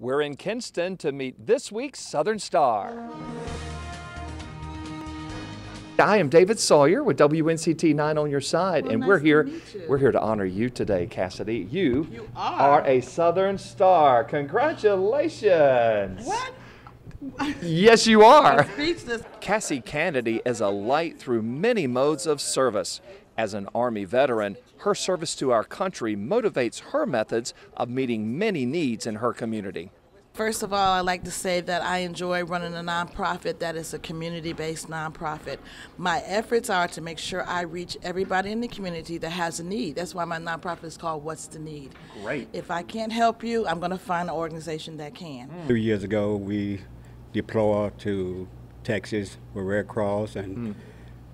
We're in Kinston to meet this week's Southern Star. I am David Sawyer with WNCT 9 on your side, Well, and nice we're here. We're here to honor you today, Cassidy. You, You are. a Southern Star. Congratulations! What? Yes, you are. Speechless. Cassie Canady is a light through many modes of service. As an Army veteran, her service to our country motivates her methods of meeting many needs in her community. First of all, I'd like to say that I enjoy running a nonprofit that is a community based nonprofit. My efforts are to make sure I reach everybody in the community that has a need. That's why my nonprofit is called What's the Need? Great. If I can't help you, I'm going to find an organization that can. Two years ago, we deployed to Texas with Red Cross, and hmm.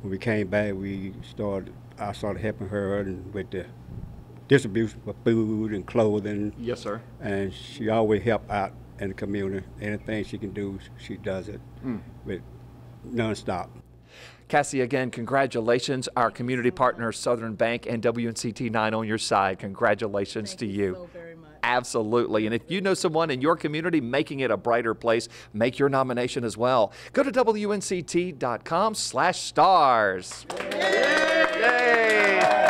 when we came back, we started. I started helping her and with the distribution of food and clothing, Yes, sir. and she always helped out in the community. Anything she can do, she does it hmm. with nonstop. Cassie, again, congratulations. Our community partner, Southern Bank and WNCT 9 on your side. Congratulations to you. so very much. Absolutely. And if you know someone in your community making it a brighter place, make your nomination as well. Go to WNCT.com slash stars. Yay! Yay!